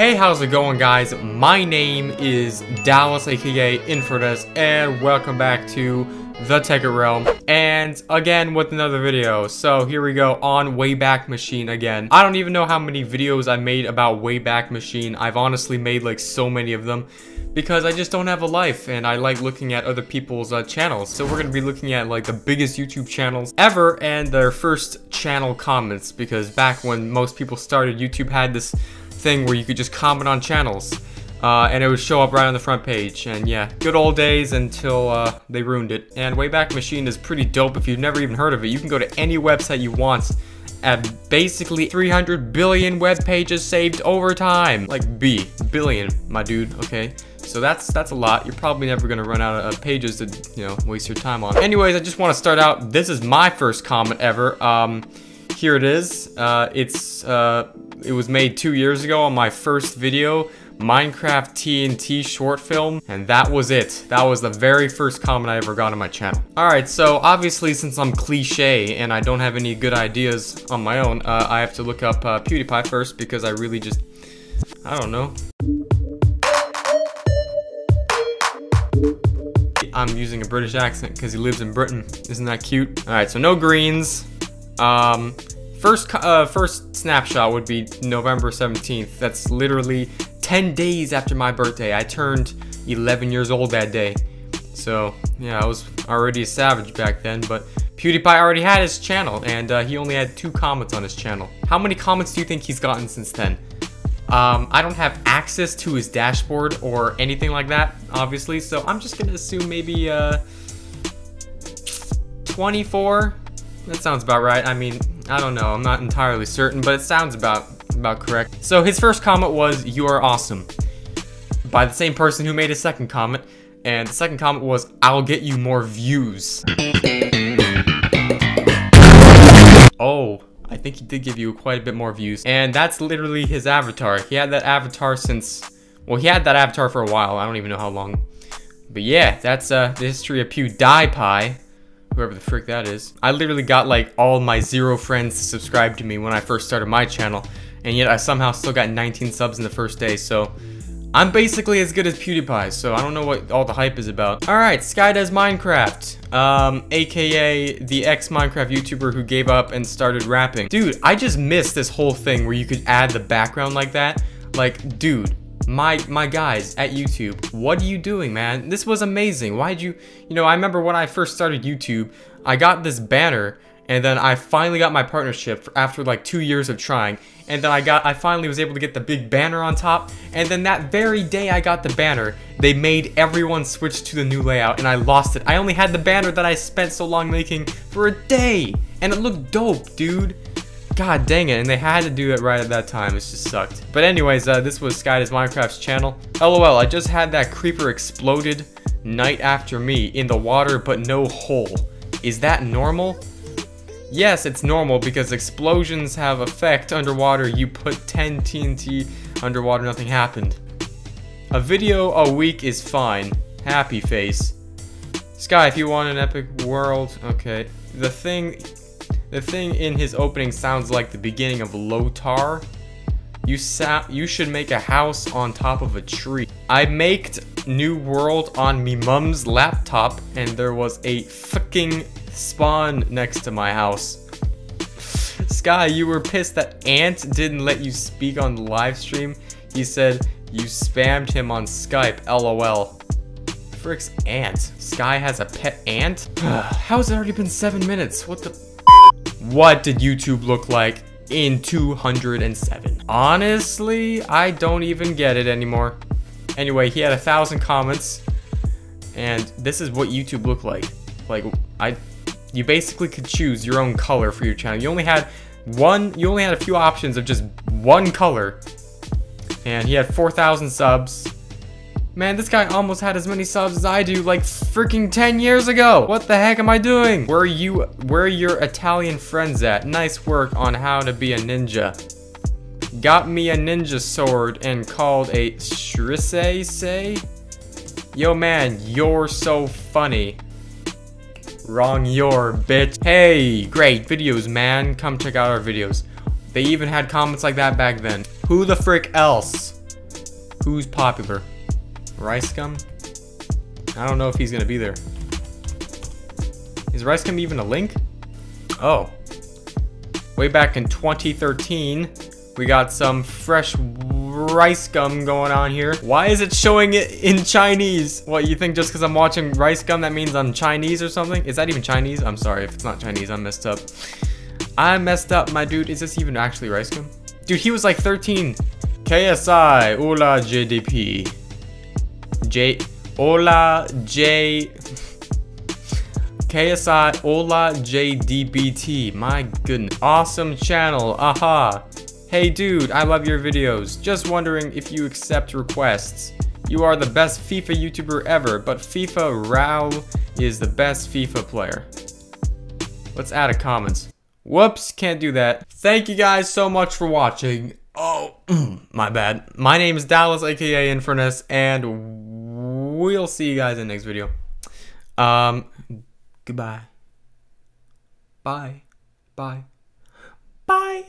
Hey, how's it going guys? My name is Dallas aka Infurness and welcome back to the Tekkit Realm and again with another video. So here we go on Wayback Machine again. I don't even know how many videos I made about Wayback Machine. I've honestly made like so many of them because I just don't have a life and I like looking at other people's uh, channels. So we're gonna be looking at like the biggest YouTube channels ever and their first channel comments because back when most people started YouTube had this thing where you could just comment on channels. Uh, and it would show up right on the front page. And yeah, good old days until uh, they ruined it. And Wayback Machine is pretty dope if you've never even heard of it. You can go to any website you want at basically 300 billion web pages saved over time. Like B, billion, my dude, okay? So that's that's a lot. You're probably never gonna run out of pages to, you know, waste your time on. Anyways, I just wanna start out, this is my first comment ever. Um, here it is. Uh, it's, uh, it was made two years ago on my first video. Minecraft TNT short film, and that was it. That was the very first comment I ever got on my channel. Alright, so obviously since I'm cliche and I don't have any good ideas on my own, uh, I have to look up uh, PewDiePie first because I really just, I don't know. I'm using a British accent because he lives in Britain. Isn't that cute? Alright, so no greens. Um, first, uh, first snapshot would be November 17th. That's literally 10 days after my birthday. I turned 11 years old that day. So, yeah, I was already a savage back then, but PewDiePie already had his channel, and uh, he only had two comments on his channel. How many comments do you think he's gotten since then? Um, I don't have access to his dashboard or anything like that, obviously, so I'm just gonna assume maybe, uh, 24? That sounds about right. I mean, I don't know, I'm not entirely certain, but it sounds about, about correct. So his first comment was, you are awesome, by the same person who made his second comment, and the second comment was, I'll get you more views. Oh, I think he did give you quite a bit more views. And that's literally his avatar. He had that avatar since, well, he had that avatar for a while. I don't even know how long. But yeah, that's uh, the history of PewDiePie, whoever the frick that is. I literally got like all my zero friends to subscribe to me when I first started my channel. And yet I somehow still got 19 subs in the first day, so... I'm basically as good as PewDiePie, so I don't know what all the hype is about. Alright, Sky does Minecraft, um, aka the ex-Minecraft YouTuber who gave up and started rapping. Dude, I just missed this whole thing where you could add the background like that. Like, dude, my my guys at YouTube, what are you doing, man? This was amazing. Why'd you, you know, I remember when I first started YouTube, I got this banner and then I finally got my partnership after like two years of trying and then I got I finally was able to get the big banner on top and then that very day I got the banner they made everyone switch to the new layout and I lost it I only had the banner that I spent so long making for a day and it looked dope dude God dang it, and they had to do it right at that time, it just sucked. But anyways, uh, this was Sky Does Minecraft's channel. LOL, I just had that creeper exploded night after me in the water but no hole. Is that normal? Yes, it's normal because explosions have effect underwater. You put 10 TNT underwater, nothing happened. A video a week is fine. Happy face. Sky, if you want an epic world, okay. The thing, the thing in his opening sounds like the beginning of Lotar. You you should make a house on top of a tree. I made New World on me mum's laptop and there was a fucking spawn next to my house. Sky, you were pissed that Ant didn't let you speak on the live stream. He said you spammed him on Skype, lol. Frick's Ant. Sky has a pet ant? How has it already been seven minutes? What the? What did YouTube look like in 207? Honestly, I don't even get it anymore. Anyway, he had a thousand comments, and this is what YouTube looked like. Like, I you basically could choose your own color for your channel. You only had one, you only had a few options of just one color. And he had 4,000 subs. Man, this guy almost had as many subs as I do like freaking 10 years ago. What the heck am I doing? Where are you, where are your Italian friends at? Nice work on how to be a ninja. Got me a ninja sword and called a shrise say? Yo man, you're so funny. Wrong your bitch. Hey, great videos, man. Come check out our videos. They even had comments like that back then. Who the frick else Who's popular? Rice Gum? I don't know if he's gonna be there. Is Rice Gum even a link? Oh. Way back in 2013, we got some fresh rice gum going on here. Why is it showing it in Chinese? What, you think just because I'm watching rice gum that means I'm Chinese or something? Is that even Chinese? I'm sorry if it's not Chinese, I'm messed up. I messed up, my dude. Is this even actually rice gum? Dude, he was like 13. KSI, Ola JDP. J, Ola J, KSI, OlajideBT. My goodness. Awesome channel, aha. Hey dude, I love your videos. Just wondering if you accept requests. You are the best FIFA YouTuber ever, but FIFA Rao is the best FIFA player. Let's add a comment. Whoops, can't do that. Thank you guys so much for watching. Oh, my bad. My name is Dallas, aka Infurness, and we'll see you guys in the next video. Um, goodbye. Bye. Bye. Bye.